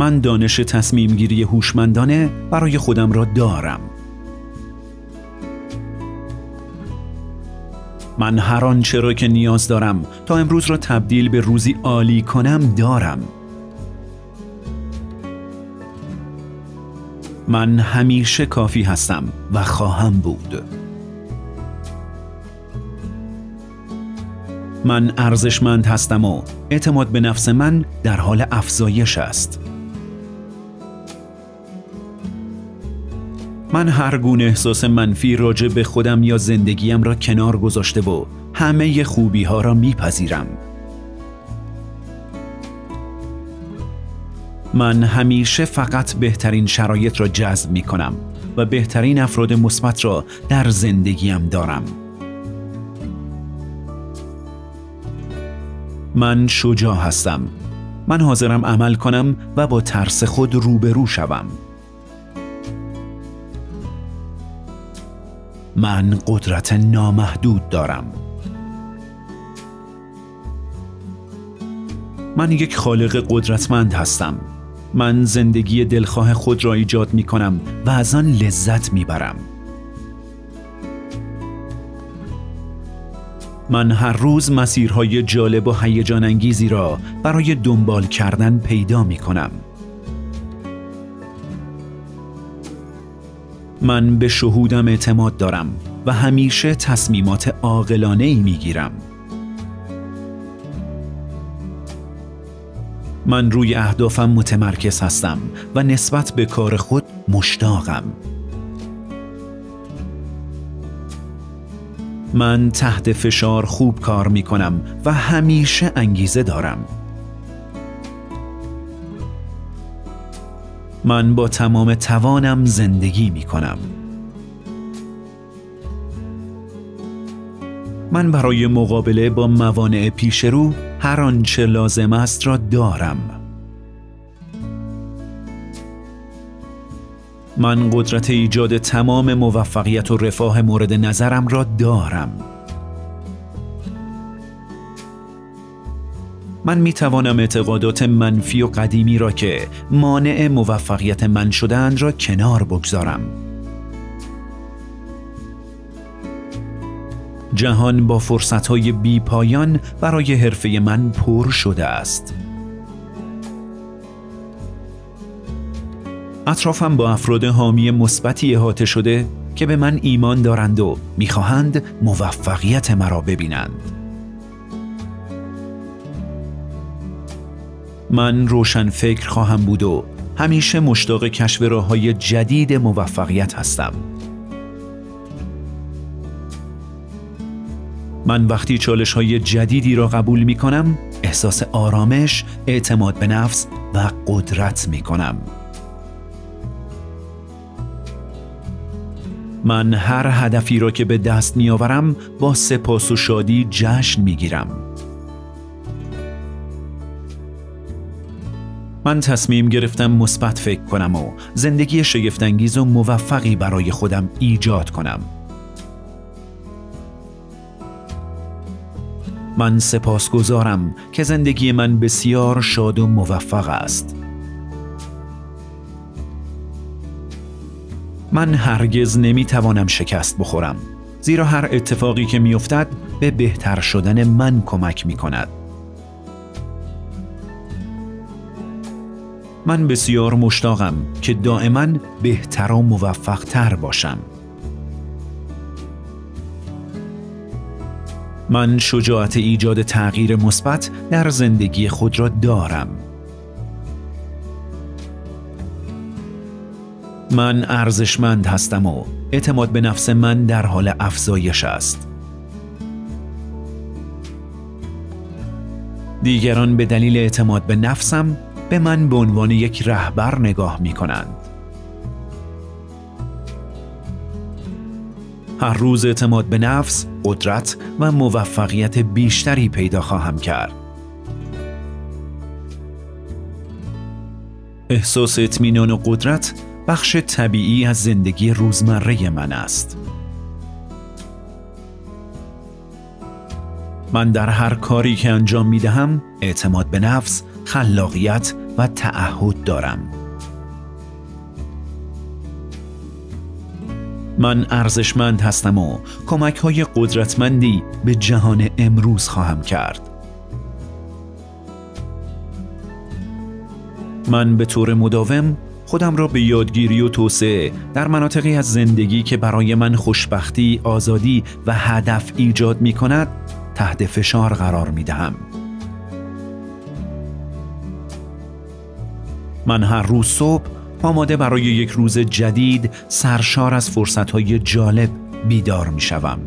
من دانش تصمیم گیری هوشمندانه برای خودم را دارم. من هر آنچه را که نیاز دارم تا امروز را تبدیل به روزی عالی کنم دارم. من همیشه کافی هستم و خواهم بود. من ارزشمند هستم و اعتماد به نفس من در حال افزایش است. من هر گونه احساس منفی راجع به خودم یا زندگیم را کنار گذاشته و همه خوبی ها را میپذیرم. من همیشه فقط بهترین شرایط را جذب می کنم و بهترین افراد مثبت را در زندگیم دارم. من شجاع هستم. من حاضرم عمل کنم و با ترس خود روبرو شوم. من قدرت نامحدود دارم. من یک خالق قدرتمند هستم. من زندگی دلخواه خود را ایجاد می کنم و از آن لذت می برم. من هر روز مسیرهای جالب و هیجان انگیزی را برای دنبال کردن پیدا می کنم. من به شهودم اعتماد دارم و همیشه تصمیمات عاقلانه ای می گیرم. من روی اهدافم متمرکز هستم و نسبت به کار خود مشتاقم. من تحت فشار خوب کار می کنم و همیشه انگیزه دارم. من با تمام توانم زندگی می کنم. من برای مقابله با موانع پیش رو هر آنچه لازم است را دارم. من قدرت ایجاد تمام موفقیت و رفاه مورد نظرم را دارم. من می توانم اعتقادات منفی و قدیمی را که مانع موفقیت من شدند را کنار بگذارم. جهان با فرصتهای بی پایان برای حرفه من پر شده است. اطرافم با افراد حامی مثبتی احاطه شده که به من ایمان دارند و می‌خواهند موفقیت مرا ببینند. من روشن فکر خواهم بود و همیشه مشتاق کشف راه های جدید موفقیت هستم. من وقتی چالش های جدیدی را قبول می کنم احساس آرامش، اعتماد به نفس و قدرت می کنم. من هر هدفی را که به دست می آورم با سپاس و شادی جشن می گیرم. من تصمیم گرفتم مثبت فکر کنم و زندگی شگفتانگیز و موفقی برای خودم ایجاد کنم. من سپاسگزارم که زندگی من بسیار شاد و موفق است. من هرگز نمی توانم شکست بخورم زیرا هر اتفاقی که می افتد به بهتر شدن من کمک می کند. من بسیار مشتاقم که دائما بهتر و موفق تر باشم. من شجاعت ایجاد تغییر مثبت در زندگی خود را دارم. من ارزشمند هستم و اعتماد به نفس من در حال افزایش است. دیگران به دلیل اعتماد به نفسم به من به عنوان یک رهبر نگاه می کنند. هر روز اعتماد به نفس، قدرت و موفقیت بیشتری پیدا خواهم کرد. احساس اطمینان و قدرت بخش طبیعی از زندگی روزمره من است. من در هر کاری که انجام می دهم اعتماد به نفس، خلاقیت و تعهد دارم من ارزشمند هستم و کمک های قدرتمندی به جهان امروز خواهم کرد من به طور مداوم خودم را به یادگیری و توسعه در مناطقی از زندگی که برای من خوشبختی، آزادی و هدف ایجاد می کند تحت فشار قرار می دهم. من هر روز صبح آماده برای یک روز جدید سرشار از فرصتهای جالب بیدار می شوم.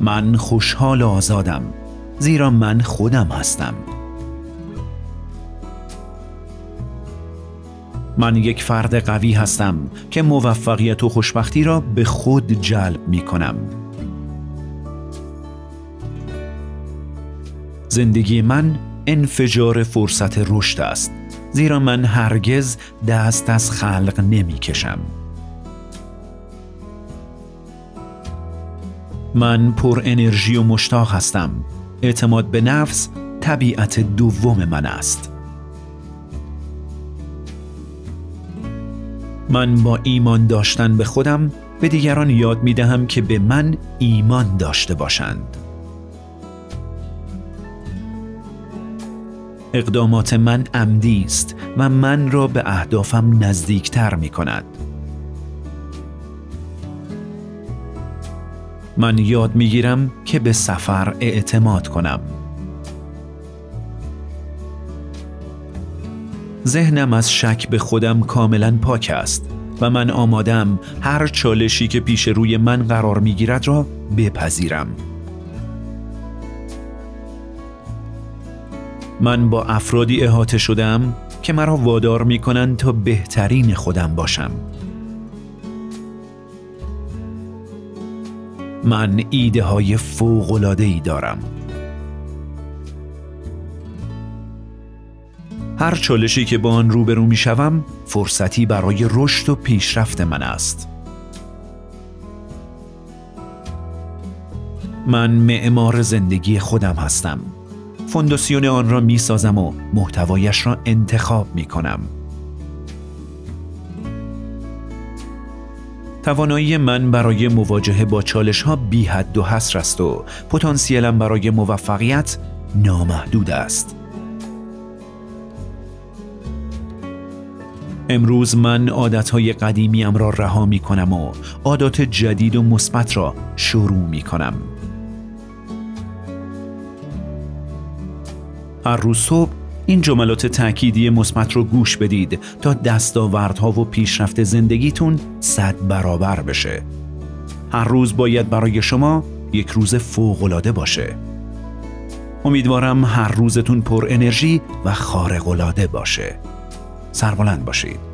من خوشحال و آزادم زیرا من خودم هستم. من یک فرد قوی هستم که موفقیت و خوشبختی را به خود جلب می کنم. زندگی من انفجار فرصت رشد است زیرا من هرگز دست از خلق نمی کشم. من پر انرژی و مشتاق هستم. اعتماد به نفس طبیعت دوم من است. من با ایمان داشتن به خودم به دیگران یاد می دهم که به من ایمان داشته باشند. اقدامات من عمدی است و من را به اهدافم نزدیکتر می کند. من یاد می گیرم که به سفر اعتماد کنم. ذهنم از شک به خودم کاملا پاک است و من آمادم هر چالشی که پیش روی من قرار می گیرد را بپذیرم. من با افرادی احاطه شدم که مرا وادار می کنند تا بهترین خودم باشم. من ایده های فوق ای دارم. هر چالشی که با آن روبرو می شوم فرصتی برای رشد و پیشرفت من است. من معمار زندگی خودم هستم. فونداسیون آن را می سازم و محتوایش را انتخاب می کنم. توانایی من برای مواجهه با چالش ها بی حد و حصر است و پتانسیلم برای موفقیت نامحدود است. امروز من عادتهای قدیمیم را رها می کنم و عادات جدید و مثبت را شروع می کنم. هر روز صبح این جملات تأکیدی مثبت رو گوش بدید تا دستاوردها و پیشرفت زندگیتون صد برابر بشه. هر روز باید برای شما یک روز فوقالعاده باشه. امیدوارم هر روزتون پر انرژی و خارق‌العاده باشه. سربلند باشید.